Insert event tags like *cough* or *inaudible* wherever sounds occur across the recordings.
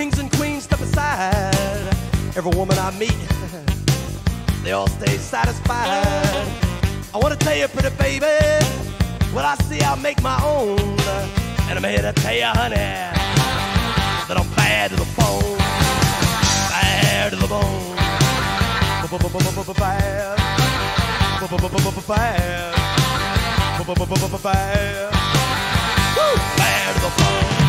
Kings and queens step aside. Every woman I meet, *laughs* they all stay satisfied. I wanna tell you, pretty baby, what I see I make my own. And I'm here to tell you, honey, that I'm bad to the bone, bad to the bone, bad, bad, bad, bad. To the bone.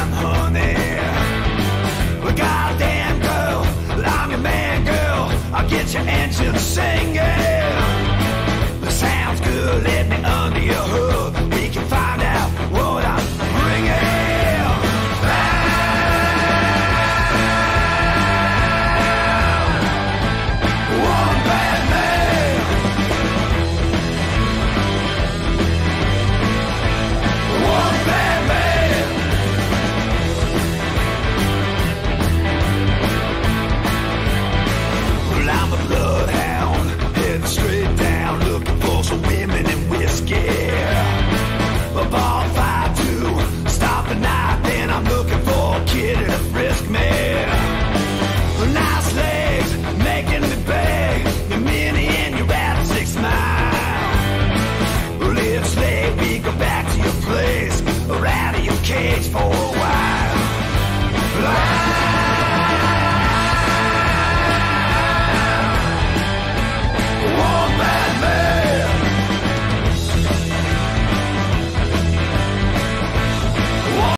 damn honey. Well, goddamn I'm man, girl. I'll get your engine singing. Sounds good, let me under your hood. Cage for